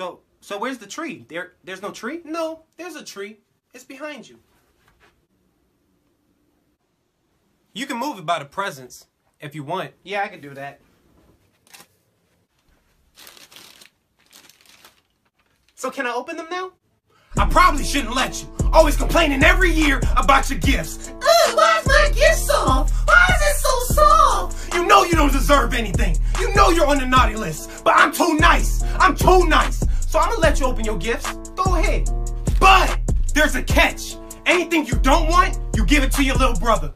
So, so where's the tree? There, there's no tree? No, there's a tree. It's behind you. You can move it by the presents if you want. Yeah, I can do that. So can I open them now? I probably shouldn't let you. Always complaining every year about your gifts. Ugh, why is my gift soft? Why is it so soft? You know you don't deserve anything. You know you're on the naughty list. But I'm too nice. I'm too nice. So I'm gonna let you open your gifts. Go ahead. But there's a catch. Anything you don't want, you give it to your little brother.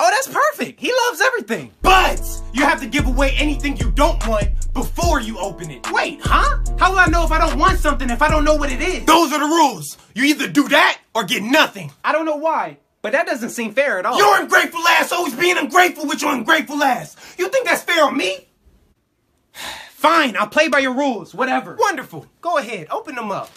Oh, that's perfect. He loves everything. But you have to give away anything you don't want before you open it. Wait, huh? How will I know if I don't want something if I don't know what it is? Those are the rules. You either do that or get nothing. I don't know why, but that doesn't seem fair at all. Your ungrateful ass always being ungrateful with your ungrateful ass. You think that's fair on me? Fine, I'll play by your rules, whatever. Wonderful. Go ahead, open them up.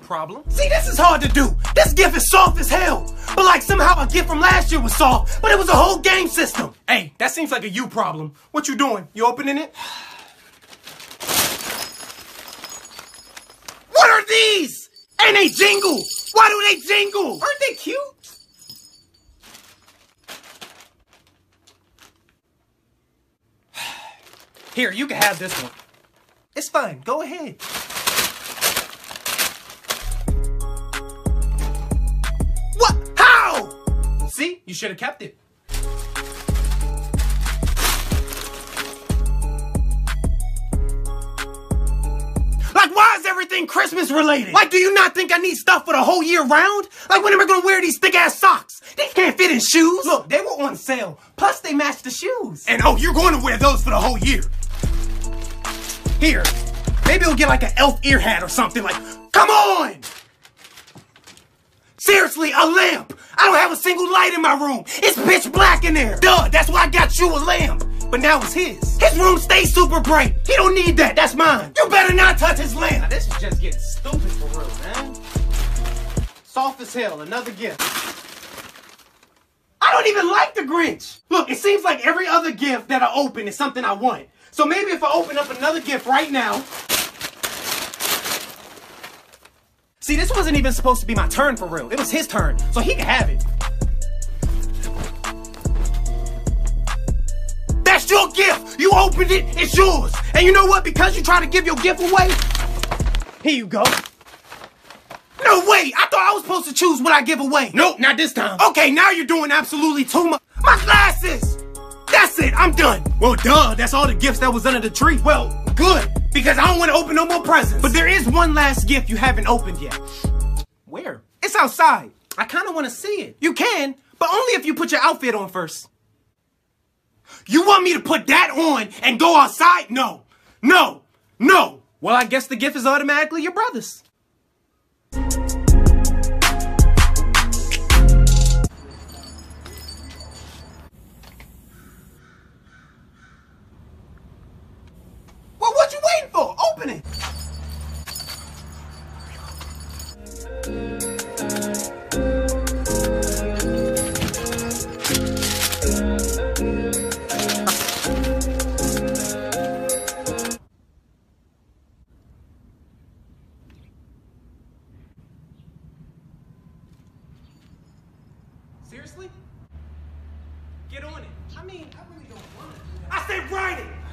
problem. See, this is hard to do. This gift is soft as hell. But like somehow a gift from last year was soft, but it was a whole game system. Hey, that seems like a you problem. What you doing? You opening it? What are these? And they jingle. Why do they jingle? Aren't they cute? Here, you can have this one. It's fine. Go ahead. What? How? See? You should have kept it. Like, why is everything Christmas related? Like, do you not think I need stuff for the whole year round? Like, when am I gonna wear these thick ass socks? These can't fit in shoes. Look, they were on sale. Plus, they match the shoes. And oh, you're going to wear those for the whole year. Here, maybe we'll get like an elf ear hat or something. Like, come on! Seriously, a lamp! I don't have a single light in my room. It's pitch black in there. Duh, that's why I got you a lamp. But now it's his. His room stays super bright. He don't need that. That's mine. You better not touch his lamp. Now, this is just getting stupid for real, man. Soft as hell. Another gift. I don't even like the Grinch. Look, it seems like every other gift that I open is something I want. So maybe if I open up another gift right now, See, this wasn't even supposed to be my turn for real. It was his turn, so he can have it. That's your gift. You opened it, it's yours. And you know what? Because you try to give your gift away, here you go. No, way! I thought I was supposed to choose what I give away. Nope, not this time. Okay, now you're doing absolutely too much. My glasses! That's it, I'm done. Well, duh, that's all the gifts that was under the tree. Well, good because I don't want to open no more presents. But there is one last gift you haven't opened yet. Where? It's outside. I kind of want to see it. You can, but only if you put your outfit on first. You want me to put that on and go outside? No. No. No. Well, I guess the gift is automatically your brother's. Seriously? Get on it. I mean, I really don't want it. I said write it!